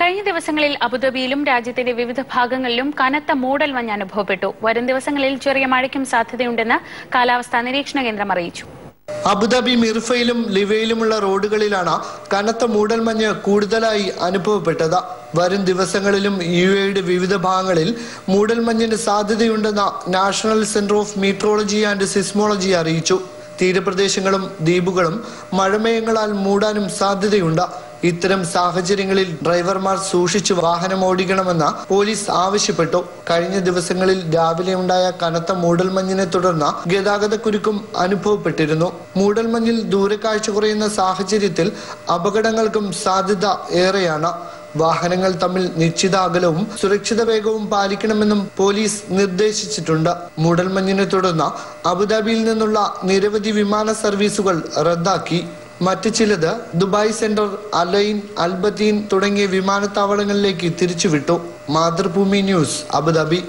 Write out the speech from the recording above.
കഴിഞ്ഞ ദിവസങ്ങളിൽ അബുദാബിയിലും രാജ്യത്തിന്റെ വിവിധ ഭാഗങ്ങളിലും കനത്ത മൂടൽ മഞ്ഞ് അനുഭവപ്പെട്ടു. വരും ദിവസങ്ങളിൽ ചെറിയ മഴയ്ക്കും സാധ്യതയുണ്ടെന്ന് കാലാവസ്ഥാ നിരീക്ഷണ കേന്ദ്രം അറിയിച്ചു. അബുദാബി മിർഫയിലും ലിവയിലുമുള്ള റോഡുകളിലാണ് കനത്ത മൂടൽമഞ്ഞ് കൂടുതലായി അനുഭവപ്പെട്ടത്. വരും ദിവസങ്ങളിലും യു എയുടെ വിവിധ ഭാഗങ്ങളിൽ മൂടൽമഞ്ഞിന് സാധ്യതയുണ്ടെന്ന് national centre of meteorology and seismology അറിയിച്ചു. തീരപ്രദേശങ്ങളും ദ്വീപുകളും മഴമയങ്ങളാൽ മൂടാനും സാധ്യതയുണ്ട്. ഇത്തരം സാഹചര്യങ്ങളിൽ ഡ്രൈവർമാർ സൂക്ഷിച്ചു വാഹനം ഓടിക്കണമെന്ന് പോലീസ് ആവശ്യപ്പെട്ടു. കഴിഞ്ഞ ദിവസങ്ങളിൽ രാവിലെ ഉണ്ടായ കനത്ത മൂടൽമഞ്ഞിനെ തുടർന്ന് ഗതാഗതക്കുരുക്കും അനുഭവപ്പെട്ടിരുന്നു. മൂടൽമഞ്ഞിൽ ദൂരക്കാഴ്ച കുറയുന്ന സാഹചര്യത്തിൽ അപകടങ്ങൾക്കും സാധ്യത ഏറെയാണ്. വാഹനങ്ങൾ തമ്മിൽ നിശ്ചിത അകലവും സുരക്ഷിത വേഗവും പാലിക്കണമെന്നും പോലീസ് നിർദ്ദേശിച്ചിട്ടുണ്ട്. മൂടൽമഞ്ഞിനെ തുടർന്ന് അബുദാബിയിൽ നിന്നുള്ള നിരവധി വിമാന സർവീസുകൾ റദ്ദാക്കി. മറ്റ് ചിലത് ദുബായ് സെന്റർ അലൈൻ അൽബത്തീൻ തുടങ്ങിയ വിമാനത്താവളങ്ങളിലേക്ക് തിരിച്ചുവിട്ടു. Mathrubhumi news Abu Dhabi.